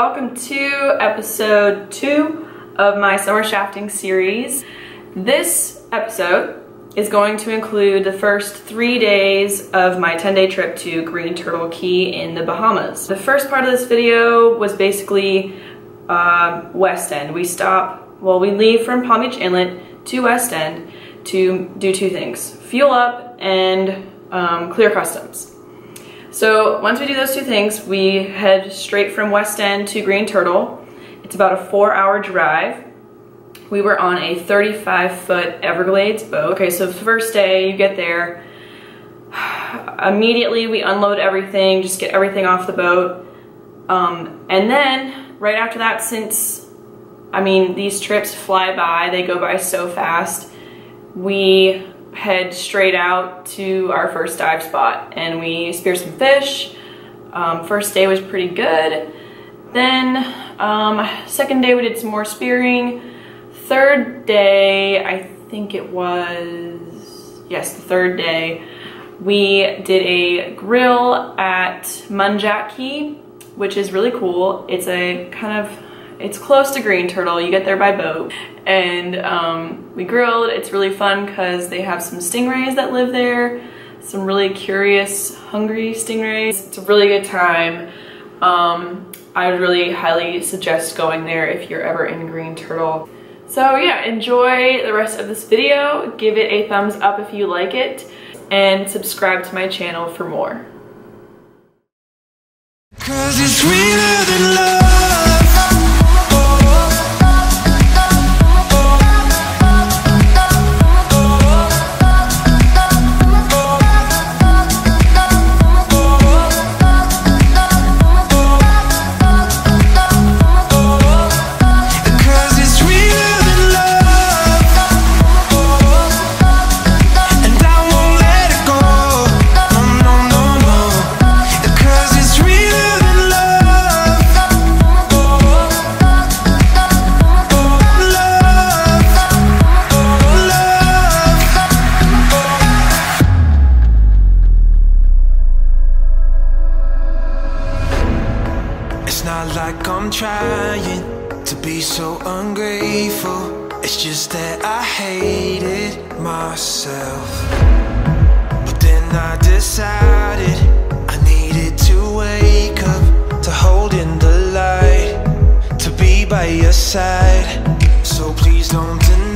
welcome to episode two of my summer shafting series. This episode is going to include the first three days of my 10 day trip to Green Turtle Cay in the Bahamas. The first part of this video was basically uh, West End. We stop, well, we leave from Palm Beach Inlet to West End to do two things, fuel up and um, clear customs. So once we do those two things, we head straight from West End to Green Turtle. It's about a four hour drive. We were on a 35 foot Everglades boat. Okay, so first day you get there, immediately we unload everything, just get everything off the boat. Um, and then right after that, since, I mean, these trips fly by, they go by so fast, we head straight out to our first dive spot and we spear some fish. Um, first day was pretty good. Then um, second day we did some more spearing. Third day, I think it was, yes, the third day, we did a grill at Munjack Cay, which is really cool. It's a kind of it's close to Green Turtle. You get there by boat. And um, we grilled. It's really fun because they have some stingrays that live there. Some really curious, hungry stingrays. It's a really good time. Um, I would really highly suggest going there if you're ever in Green Turtle. So yeah, enjoy the rest of this video. Give it a thumbs up if you like it and subscribe to my channel for more. Trying to be so ungrateful. It's just that I hated myself. But then I decided I needed to wake up To hold in the light To be by your side. So please don't deny